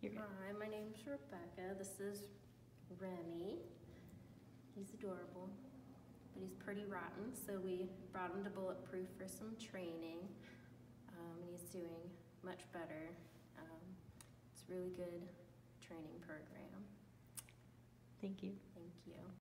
Hi, my name's Rebecca. This is Remi. He's adorable, but he's pretty rotten. So we brought him to Bulletproof for some training, um, and he's doing much better. Um, it's a really good training program. Thank you. Thank you.